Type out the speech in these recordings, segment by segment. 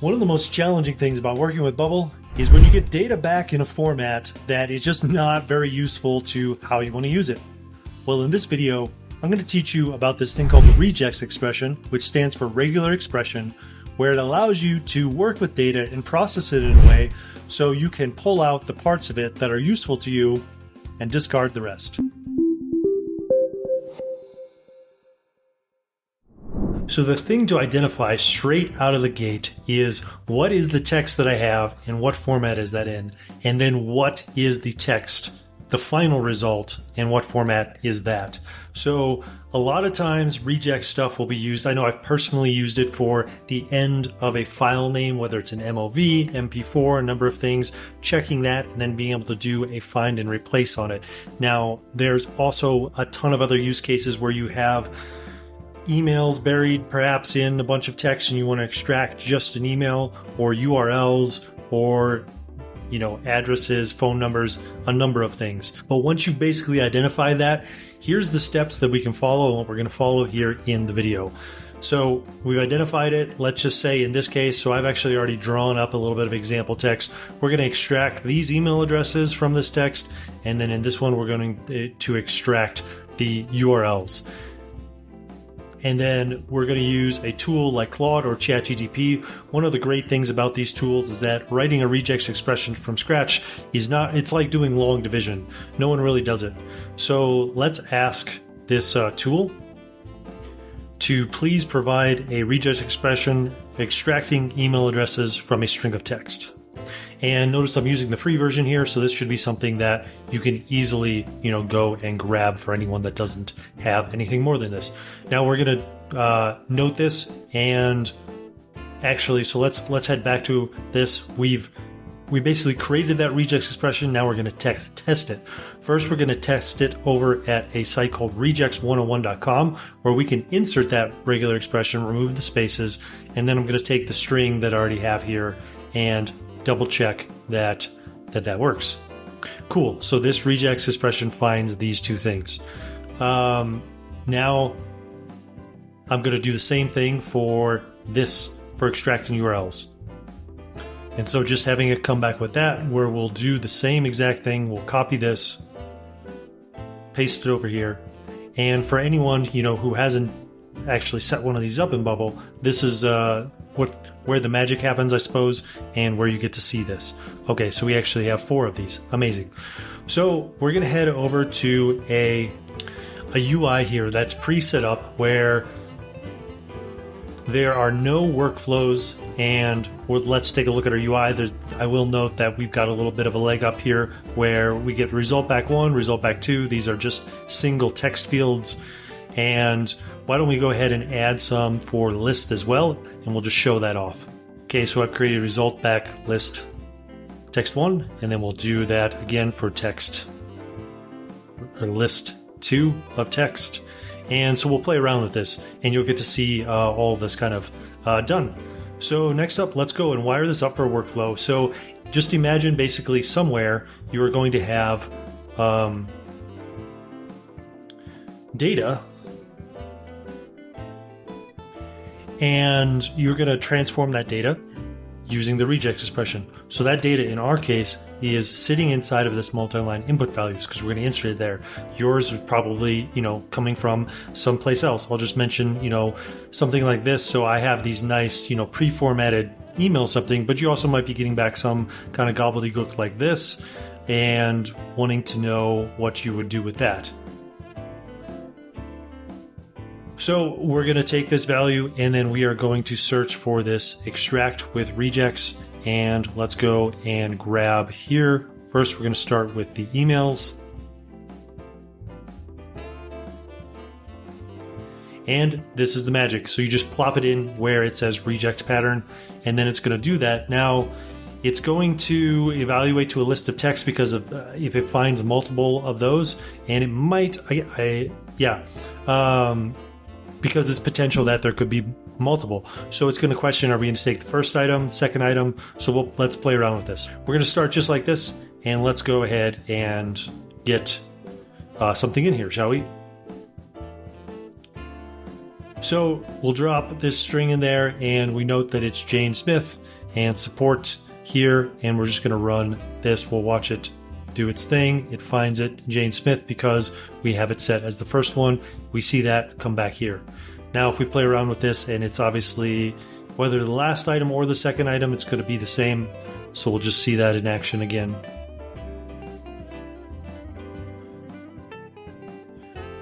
One of the most challenging things about working with Bubble is when you get data back in a format that is just not very useful to how you want to use it. Well, in this video, I'm going to teach you about this thing called the regex expression, which stands for regular expression, where it allows you to work with data and process it in a way so you can pull out the parts of it that are useful to you and discard the rest. So the thing to identify straight out of the gate is what is the text that I have and what format is that in? And then what is the text, the final result, and what format is that? So a lot of times regex stuff will be used. I know I've personally used it for the end of a file name, whether it's an MOV, MP4, a number of things, checking that and then being able to do a find and replace on it. Now, there's also a ton of other use cases where you have emails buried perhaps in a bunch of text and you want to extract just an email or URLs or you know addresses, phone numbers, a number of things. But once you basically identify that, here's the steps that we can follow and what we're going to follow here in the video. So we've identified it. Let's just say in this case, so I've actually already drawn up a little bit of example text. We're going to extract these email addresses from this text, and then in this one, we're going eh, to extract the URLs. And then we're going to use a tool like Claude or ChatGPT. One of the great things about these tools is that writing a regex expression from scratch is not, it's like doing long division. No one really does it. So let's ask this uh, tool to please provide a regex expression extracting email addresses from a string of text. And notice I'm using the free version here, so this should be something that you can easily, you know, go and grab for anyone that doesn't have anything more than this. Now we're going to uh, note this and actually, so let's let's head back to this. We've we basically created that regex expression. Now we're going to te- test it. First, we're going to test it over at a site called regex101.com where we can insert that regular expression, remove the spaces, and then I'm going to take the string that I already have here and double check that that that works. Cool. So this regex expression finds these two things. Um, now I'm going to do the same thing for this for extracting URLs. And so just having it come back with that, where we'll do the same exact thing. We'll copy this, paste it over here. And for anyone, you know, who hasn't actually set one of these up in Bubble, this is uh, what where the magic happens, I suppose, and where you get to see this. Okay, so we actually have four of these. Amazing. So we're gonna head over to a a UI here that's pre-set up where there are no workflows and let's take a look at our UI. There's, I will note that we've got a little bit of a leg up here where we get result back one, result back two. These are just single text fields. And why don't we go ahead and add some for list as well, and we'll just show that off. Okay, so I've created result back list text one, and then we'll do that again for text or list two of text. And so we'll play around with this, and you'll get to see uh, all of this kind of uh, done. So next up, let's go and wire this up for a workflow. So just imagine basically somewhere you are going to have um, data and you're going to transform that data using the regex expression. So that data in our case is sitting inside of this multi-line input values because we're going to insert it there. Yours is probably, you know, coming from someplace else. I'll just mention, you know, something like this. So I have these nice, you know, pre-formatted email something, but you also might be getting back some kind of gobbledygook like this and wanting to know what you would do with that. So we're going to take this value and then we are going to search for this extract with regex. And let's go and grab here. First, we're going to start with the emails. And this is the magic. So you just plop it in where it says regex pattern, and then it's going to do that. Now, it's going to evaluate to a list of text because of uh, if it finds multiple of those, and it might, I, I yeah, um, because it's potential that there could be multiple. So it's going to question are we going to take the first item, second item? So we'll, let's play around with this. We're going to start just like this and let's go ahead and get uh, something in here, shall we? So we'll drop this string in there and we note that it's Jane Smith and support here. And we're just going to run this. We'll watch it do its thing. It finds it, Jane Smith, because we have it set as the first one. We see that come back here. Now, if we play around with this and it's obviously whether the last item or the second item, it's going to be the same. So we'll just see that in action again.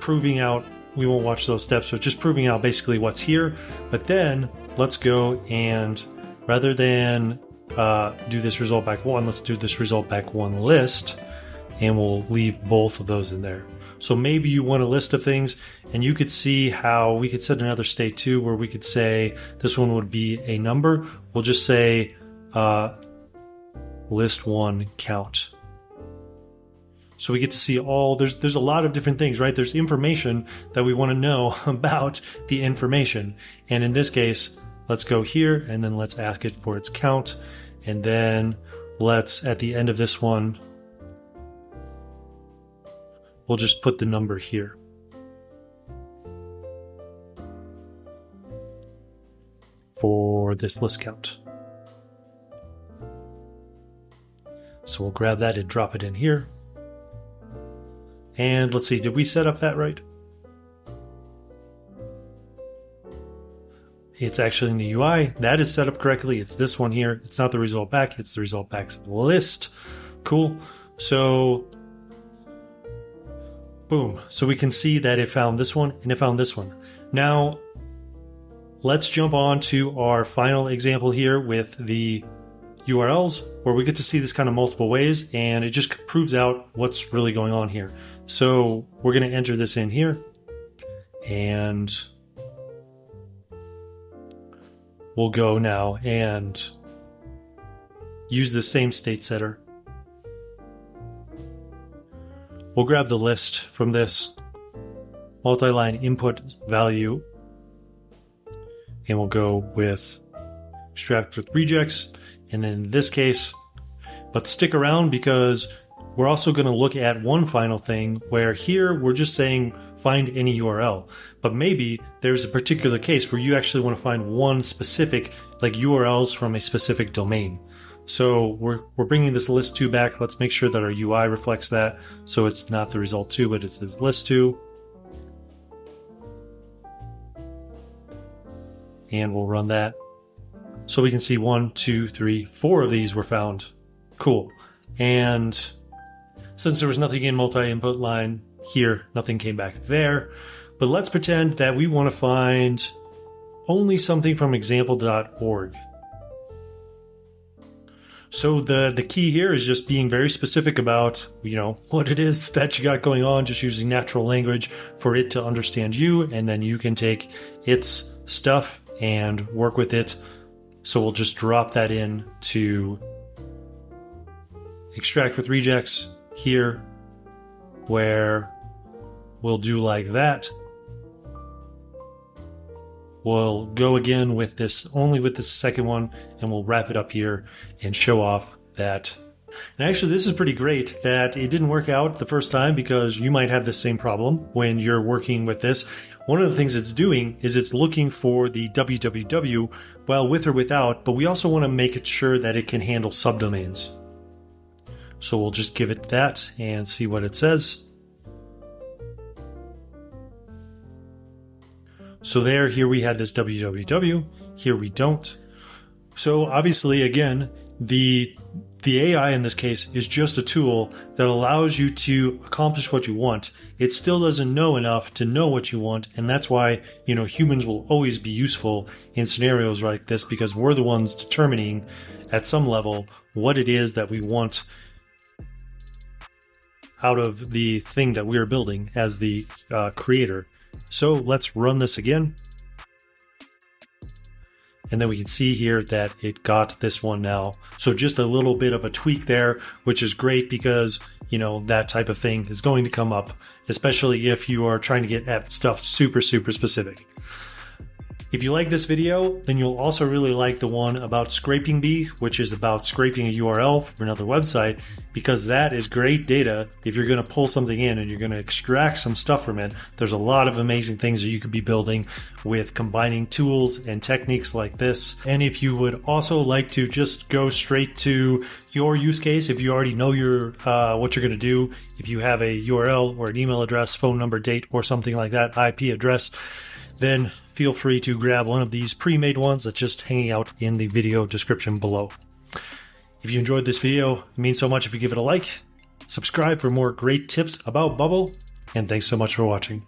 Proving out, we won't watch those steps, but just proving out basically what's here. But then let's go and rather than uh, do this result back one, let's do this result back one list and we'll leave both of those in there. So maybe you want a list of things, and you could see how we could set another state too, where we could say this one would be a number. We'll just say uh, list one count. So we get to see all there's there's a lot of different things, right? There's information that we want to know about the information. And in this case, let's go here and then let's ask it for its count. And then let's at the end of this one we'll just put the number here. For this list count. So we'll grab that and drop it in here. And let's see, did we set up that right? It's actually in the UI. That is set up correctly. It's this one here. It's not the result back, it's the result back list. Cool. So Boom. So we can see that it found this one and it found this one. Now, let's jump on to our final example here with the URLs where we get to see this kind of multiple ways and it just proves out what's really going on here. So we're going to enter this in here and we'll go now and use the same state setter. We'll grab the list from this multi-line input value and we'll go with extract with regex And then in this case, but stick around because we're also going to look at one final thing where here we're just saying find any URL. But maybe there's a particular case where you actually want to find one specific, like URLs from a specific domain. So we're, we're bringing this list 2 back. Let's make sure that our UI reflects that. So it's not the result 2, but it says list 2. And we'll run that. So we can see one, two, three, four of these were found. Cool. And since there was nothing in multi-input line here, nothing came back there. But let's pretend that we want to find only something from example.org. So the the key here is just being very specific about you know what it is that you got going on, just using natural language for it to understand you, and then you can take its stuff and work with it. So we'll just drop that in to extract with regex here, where we'll do like that. We'll go again with this, only with the second one, and we'll wrap it up here and show off that. And actually, this is pretty great that it didn't work out the first time because you might have the same problem when you're working with this. One of the things it's doing is it's looking for the www, well, with or without, but we also want to make it sure that it can handle subdomains. So we'll just give it that and see what it says. So there, here we had this www. Here we don't. So obviously, again, the the AI in this case is just a tool that allows you to accomplish what you want. It still doesn't know enough to know what you want, and that's why you know humans will always be useful in scenarios like this because we're the ones determining at some level what it is that we want out of the thing that we are building as the uh, creator. So let's run this again. And then we can see here that it got this one now. So just a little bit of a tweak there, which is great because, you know, that type of thing is going to come up, especially if you are trying to get at stuff super, super specific. If you like this video, then you'll also really like the one about ScrapingBee, which is about scraping a URL from another website, because that is great data if you're going to pull something in and you're going to extract some stuff from it. There's a lot of amazing things that you could be building with combining tools and techniques like this. And if you would also like to just go straight to your use case, if you already know your uh, what you're going to do, if you have a URL or an email address, phone number, date, or something like that, IP address, then feel free to grab one of these pre-made ones that's just hanging out in the video description below. If you enjoyed this video, it means so much if you give it a like, subscribe for more great tips about Bubble, and thanks so much for watching.